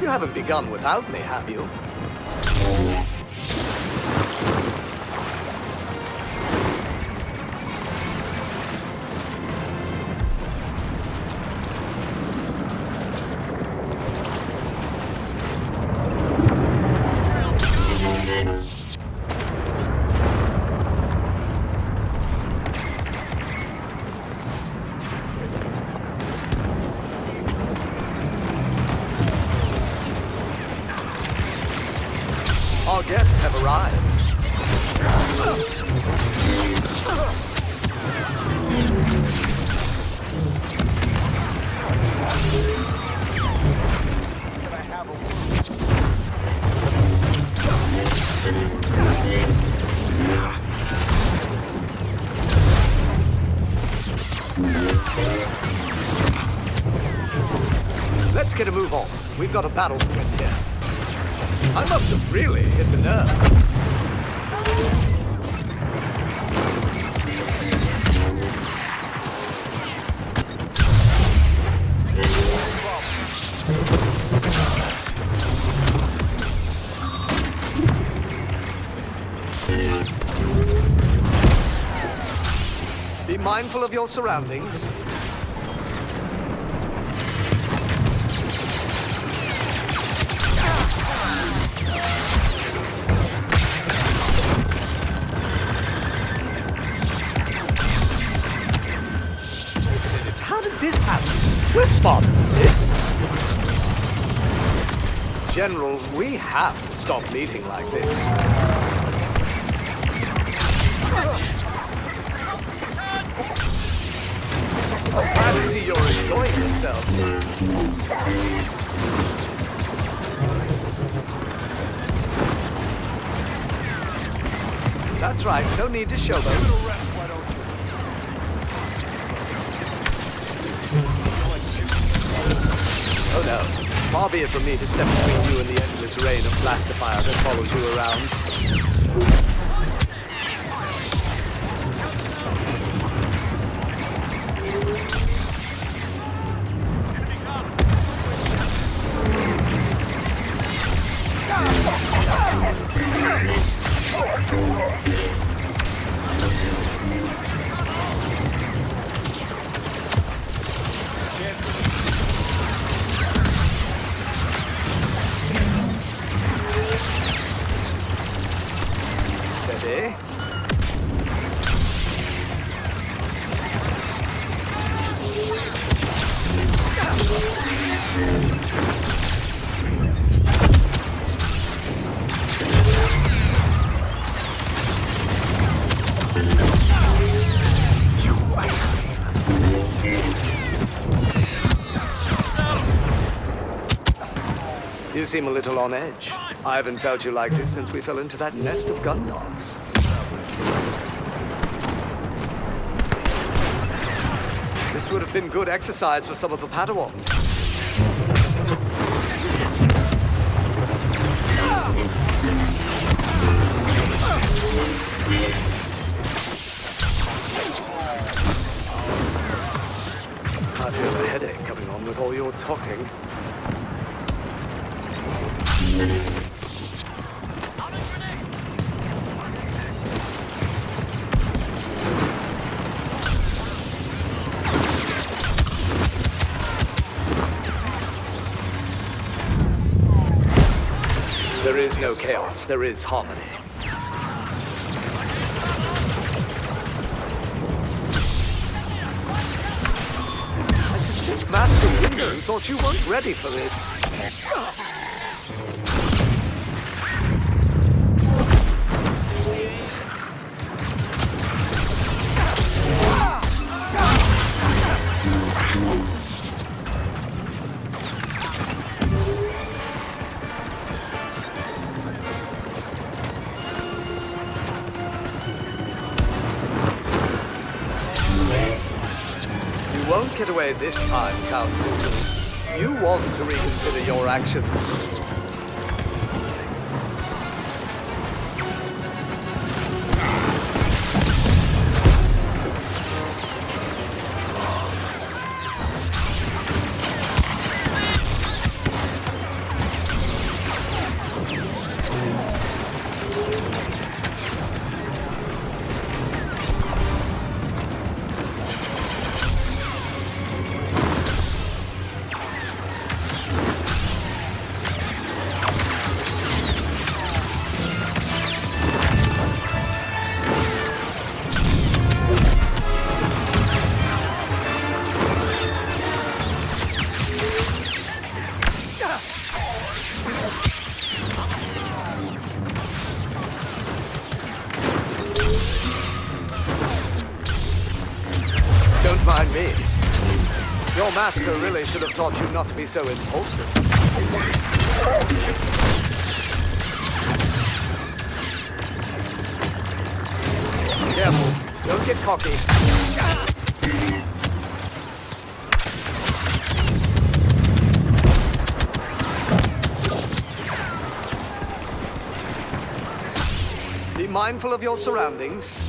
You haven't begun without me, have you? Guests have arrived. Let's get a move on. We've got a battle to win here. I must have really hit a nerve. Be mindful of your surroundings. How did this happen? We're this. General, we have to stop meeting like this. To see you're enjoying yourselves. That's right, no need to showboat. Oh no. Far be it from me to step between you and the endless rain of blaster fire that follows you around. Seem a little on edge. I haven't felt you like this since we fell into that nest of gundarks. This would have been good exercise for some of the Padawans. I feel a headache coming on with all your talking. There is no chaos, there is harmony. Master Windu thought you weren't ready for this. This time, Count. You want to reconsider your actions. Master really should have taught you not to be so impulsive. Careful. Don't get cocky. Be mindful of your surroundings.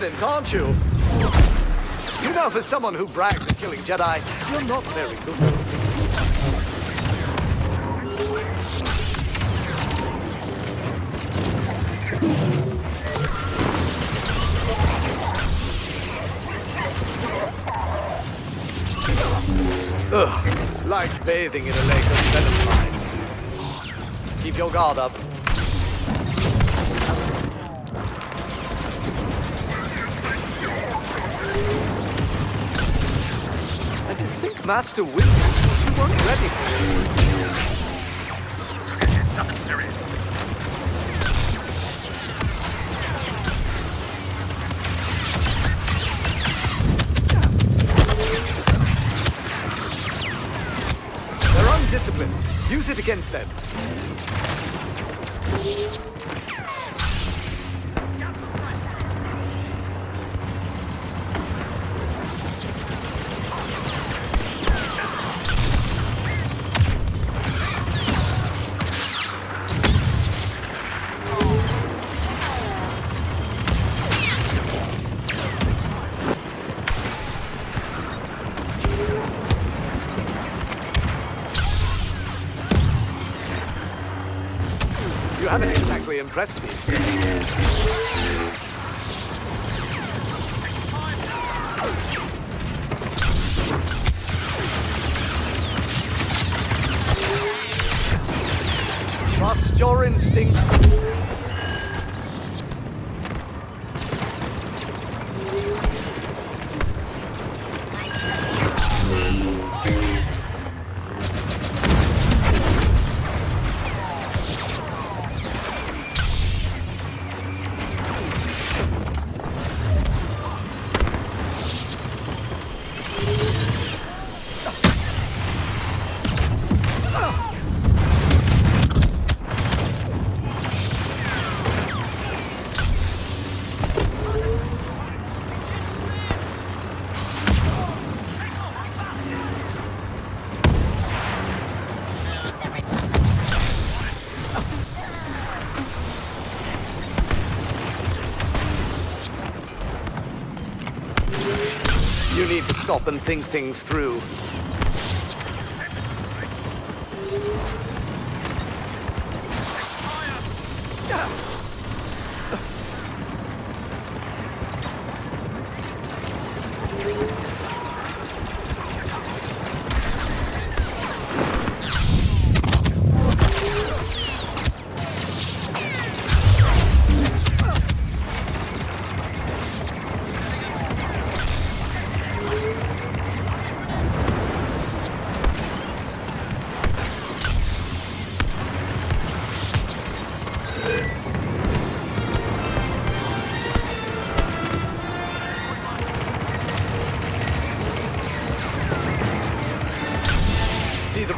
Confident, aren't you? You know, for someone who brags at killing Jedi, you're not very good. Ugh, like bathing in a lake of venom flies. Keep your guard up. Master Will, you weren't ready for it. Nothing serious. They're undisciplined. Use it against them. Impressed me. Trust your instincts. You need to stop and think things through.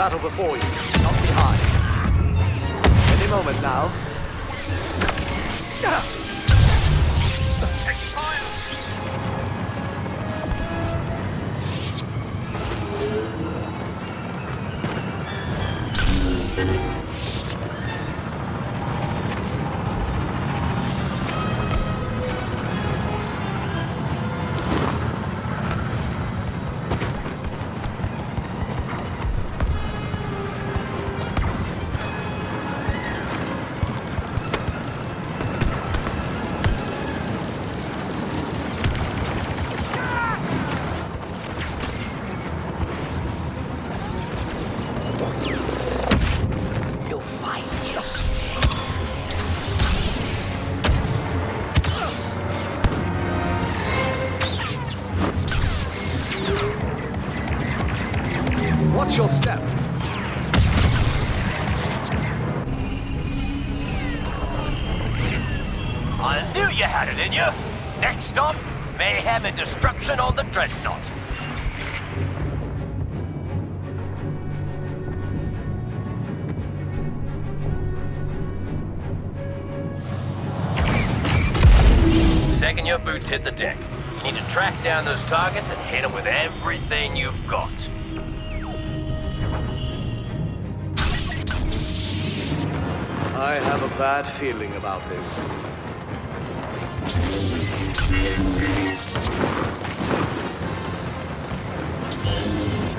Battle before you, not behind. Any moment now. I knew you had it in you. Next stop, mayhem and destruction on the Dreadnought. Second your boots hit the deck, you need to track down those targets and hit them with everything you've got. I have a bad feeling about this. Follow my lead. Steady. Small in the all the greater than themselves. Let's keep the theatrics.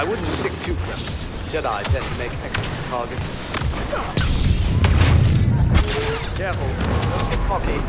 I wouldn't stick too close. Jedi tend to make excellent targets. Careful, don't get cocky.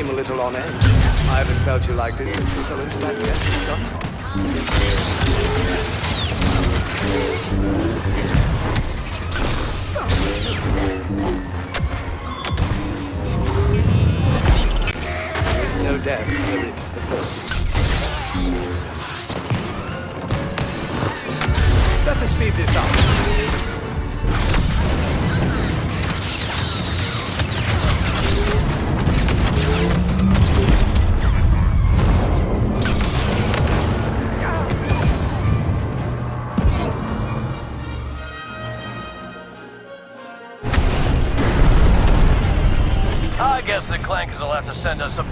Seem a little on edge. I haven't felt you like this since we fell into that gas. There is no death, there is the force. Let's speed this up. Send us a